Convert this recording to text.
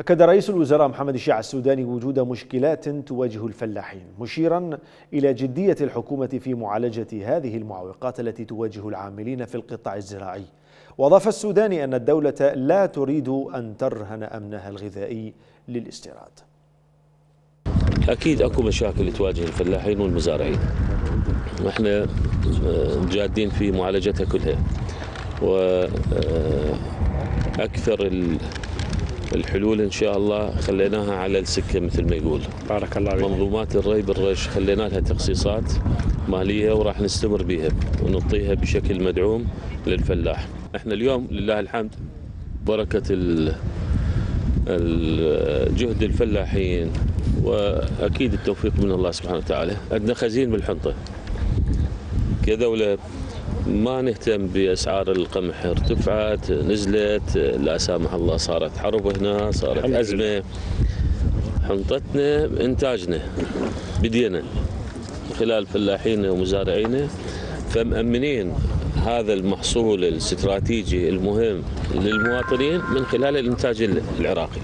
أكد رئيس الوزراء محمد الشيع السوداني وجود مشكلات تواجه الفلاحين مشيرا إلى جدية الحكومة في معالجة هذه المعوقات التي تواجه العاملين في القطاع الزراعي. وأضاف السوداني أن الدولة لا تريد أن ترهن أمنها الغذائي للاستيراد. أكيد أكو مشاكل تواجه الفلاحين والمزارعين. وإحنا جادين في معالجتها كلها. وأكثر الحلول إن شاء الله خليناها على السكة مثل ما يقول. بارك الله فيك. منظومات الري بالرش خلينا لها تخصيصات مالية وراح نستمر بها ونعطيها بشكل مدعوم للفلاح. إحنا اليوم لله الحمد بركة الجهد الفلاحين وأكيد التوفيق من الله سبحانه وتعالى. عندنا خزين بالحنطة. كدوله ما نهتم بأسعار القمح ارتفعت نزلت لا سامح الله صارت حرب هنا صارت أزمة. حنطتنا إنتاجنا بدينا خلال فلاحينا ومزارعينا فمأمنين هذا المحصول الاستراتيجي المهم للمواطنين من خلال الإنتاج العراقي.